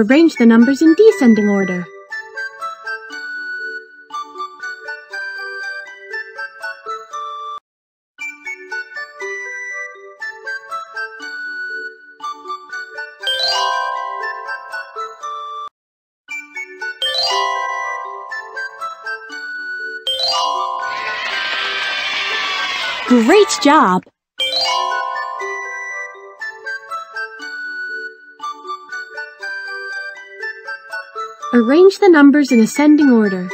Arrange the numbers in descending order. Great job! Arrange the numbers in ascending order.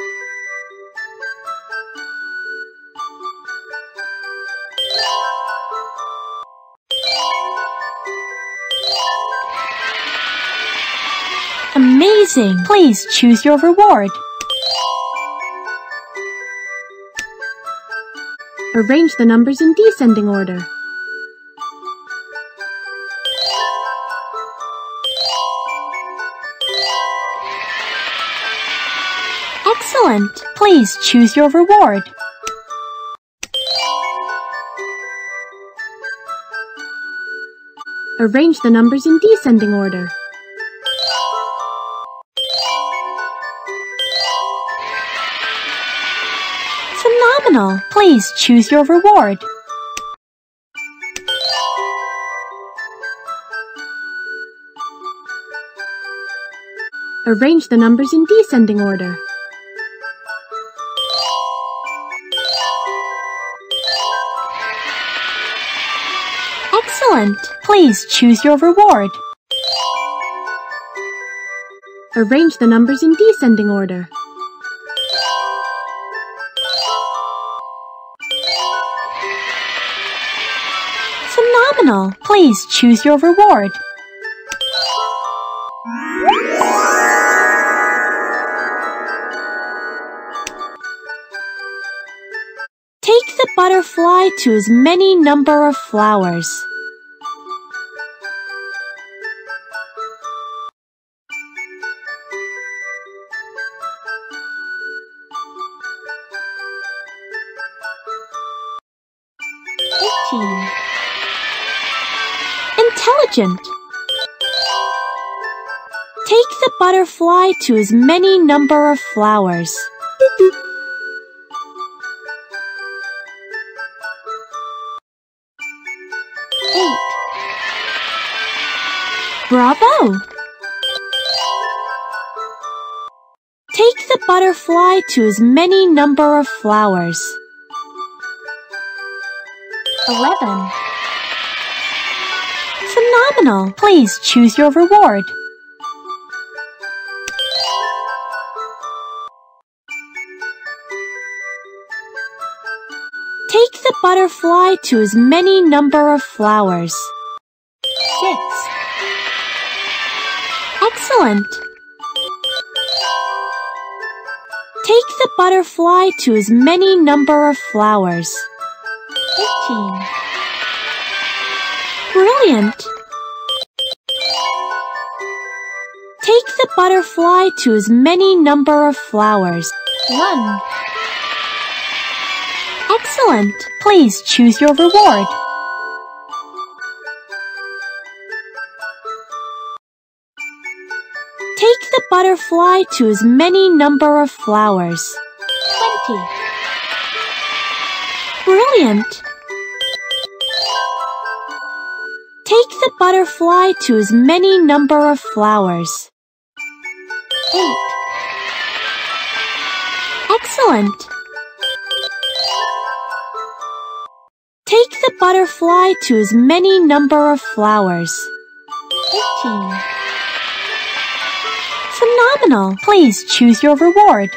Amazing! Please choose your reward. Arrange the numbers in descending order. Please choose your reward. Arrange the numbers in descending order. Phenomenal! Please choose your reward. Arrange the numbers in descending order. Excellent! Please choose your reward. Arrange the numbers in descending order. Phenomenal! Please choose your reward. Butterfly to as many number of flowers. Eighteen. Intelligent. Take the butterfly to as many number of flowers. Bravo! Take the butterfly to as many number of flowers. Eleven. Phenomenal! Please choose your reward. Take the butterfly to as many number of flowers. Excellent! Take the butterfly to as many number of flowers. Fifteen. Brilliant! Take the butterfly to as many number of flowers. One. Excellent! Please choose your reward. Butterfly to as many number of flowers. Twenty. Brilliant! Take the butterfly to as many number of flowers. Eight. Excellent! Take the butterfly to as many number of flowers. Fifteen. Phenomenal! Please choose your reward.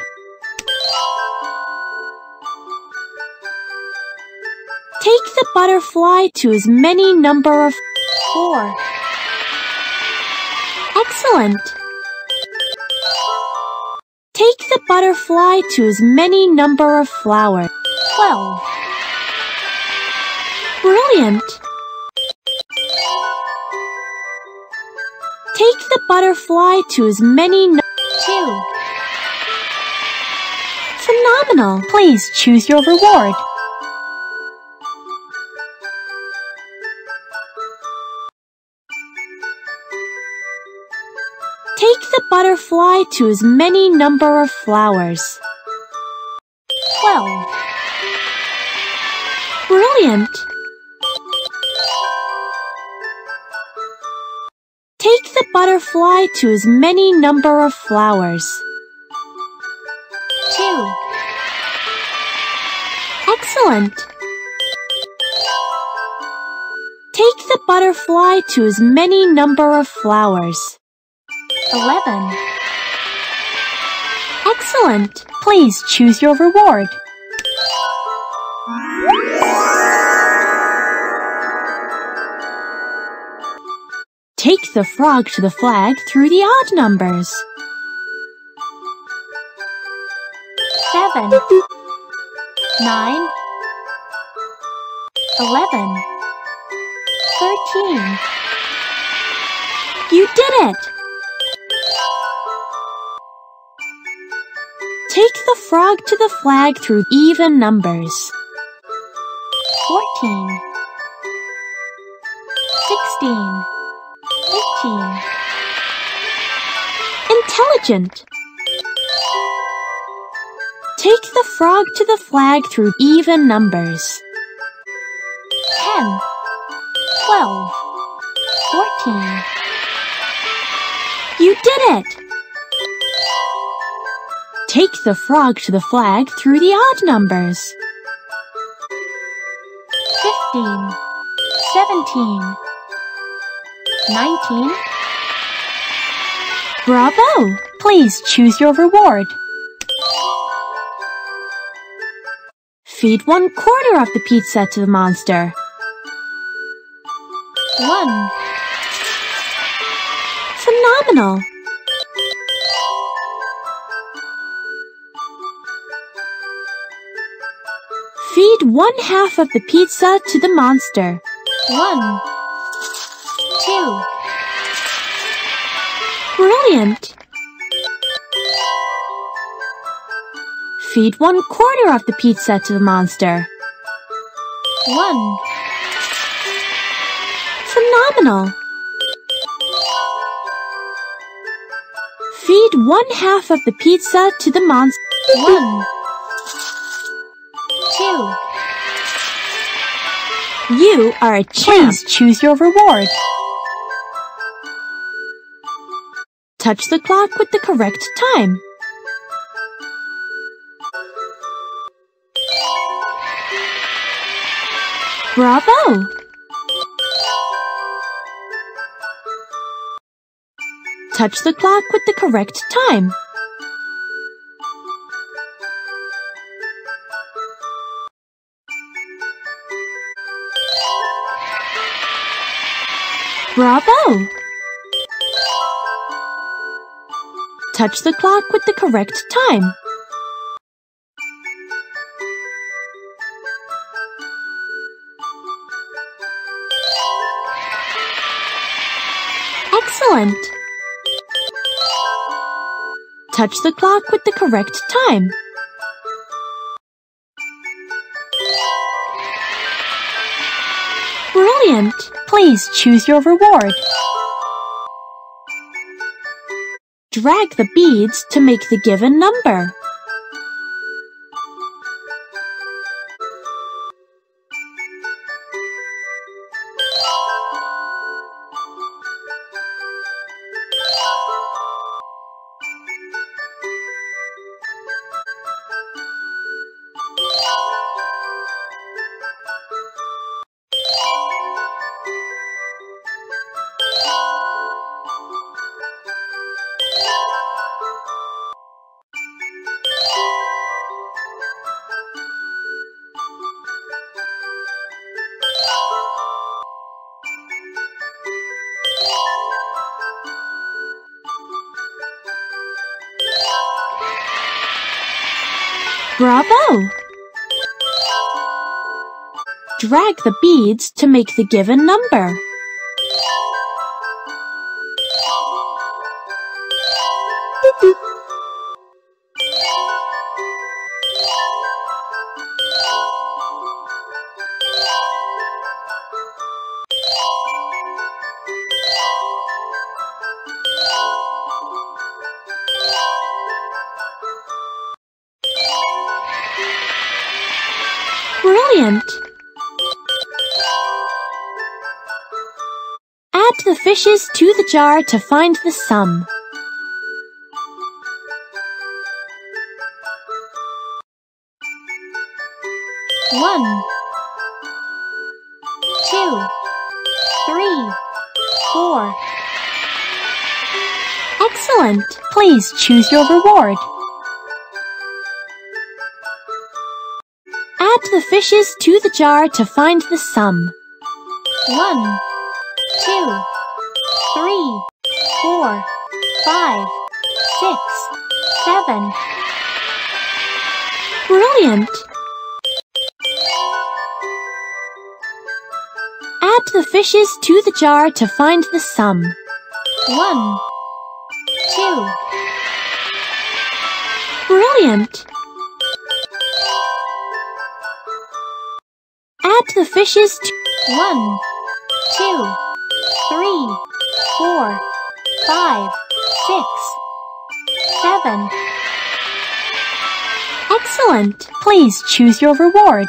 Take the butterfly to as many number of four. Excellent! Take the butterfly to as many number of flowers. Twelve. Brilliant! Take the butterfly to as many nu- two. Phenomenal! Please choose your reward. Take the butterfly to as many number of flowers. 12. Brilliant! Butterfly to as many number of flowers. 2. Excellent! Take the butterfly to as many number of flowers. 11. Excellent! Please choose your reward. Take the frog to the flag through the odd numbers. 7 9 11 13 You did it! Take the frog to the flag through even numbers. 14 Intelligent Take the frog to the flag through even numbers. 10 12 14 You did it! Take the frog to the flag through the odd numbers. 15 17 19 Bravo! Please choose your reward. Feed one quarter of the pizza to the monster. 1 Phenomenal! Feed one half of the pizza to the monster. 1 2 Brilliant! Feed one quarter of the pizza to the monster. 1 Phenomenal! Feed one half of the pizza to the monster. 1 2 You are a champ. Please choose your reward. Touch the clock with the correct time. Bravo! Touch the clock with the correct time. Bravo! Touch the clock with the correct time. Excellent! Touch the clock with the correct time. Brilliant! Please choose your reward. Drag the beads to make the given number. Bravo! Drag the beads to make the given number. Brilliant! Add the fishes to the jar to find the sum. One, two, three, four. Excellent! Please choose your reward. Fishes to the jar to find the sum. One, two, three, four, five, six, seven. Brilliant! Add the fishes to the jar to find the sum. One, two. Brilliant! Add the fishes to one, two, three, four, five, six, seven. Excellent! Please choose your reward.